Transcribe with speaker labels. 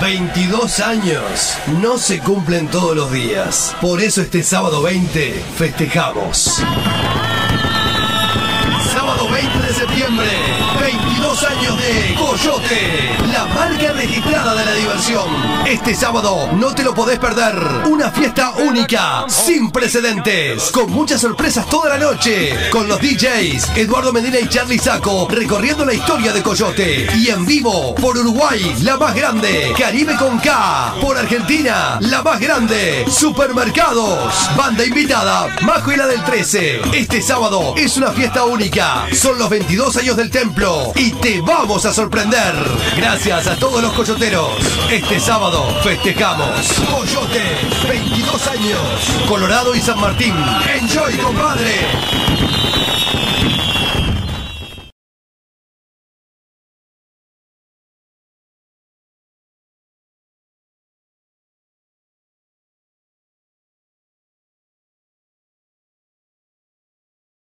Speaker 1: 22 años no se cumplen todos los días. Por eso este sábado 20 festejamos. Registrada de la diversión. Este sábado no te lo podés perder. Una fiesta única, sin precedentes, con muchas sorpresas toda la noche, con los DJs Eduardo Medina y Charlie Saco recorriendo la historia de Coyote y en vivo por Uruguay, la más grande, Caribe con K, por Argentina, la más grande, Supermercados, banda invitada, Majo y la del 13. Este sábado es una fiesta única, son los 22 años del templo y te vamos a sorprender. Gracias a todos los coyoteros. Este sábado festejamos. Coyote, 22 años. Colorado y San Martín. Enjoy, compadre.